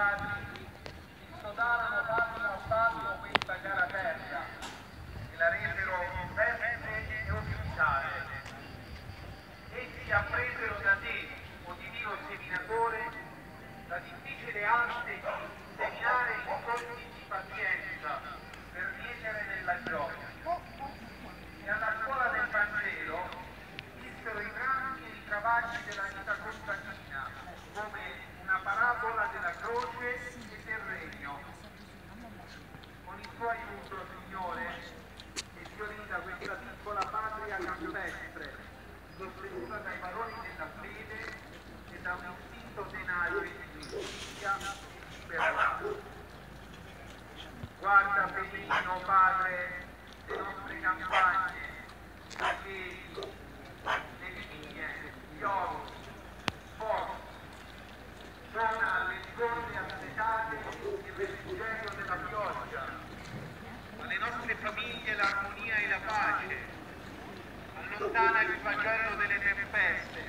insodarono passo a passo questa cara terra e la resero verde e ufficiale. Essi appresero da te, o divino seminatore, la difficile arte di seminare i colpi di pazienza per riesere nella gioia. E alla scuola del Vangelo vissero i drammi e i travagli della vita croce e del regno. Con il tuo aiuto, Signore, che fiorita questa piccola patria campestre, sostenuta dai valori della fede e da un istinto tenace di giustizia e libertà. Guarda benigno, Padre, famiglie l'armonia e la pace, allontana il flagello delle tempeste,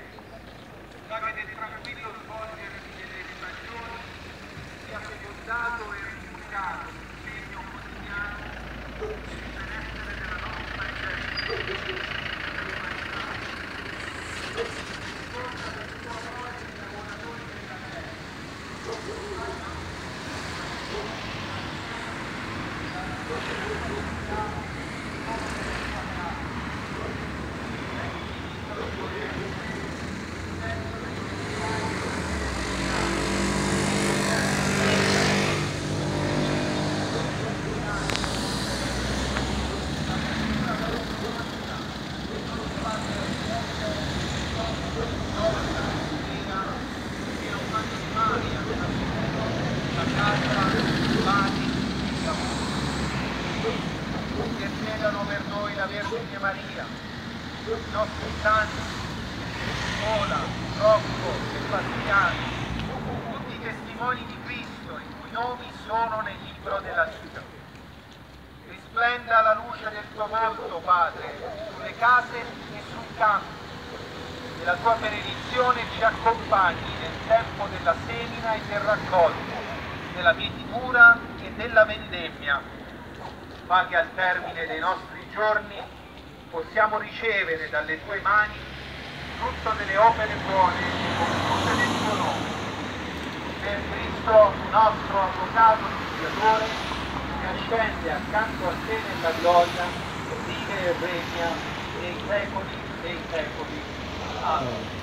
fa che nel tranquillo svolgersi delle stagioni sia fecondato e risultato l'impegno quotidiano il benessere della nostra gente e dell'umanità. Ricorda del tuo amore i lavoratori della terra, che non fanno male a lavoro. Intercedano per noi la Vergine Maria, i nostri santi, Ola, Rocco, Sebastiano, tutti i testimoni di Cristo, i cui nomi sono nel libro della vita. Risplenda la luce del tuo volto, Padre, sulle case e sul campo e la tua benedizione ci accompagni nel tempo della semina e del raccolto, della mietitura e della vendemmia, ma che al termine dei nostri giorni possiamo ricevere dalle tue mani frutto delle opere buone compiute nel tuo nome. Per Cristo nostro avvocato e mediatore, che ascende accanto a te nella gloria, vive e regna nei secoli dei secoli. Amen.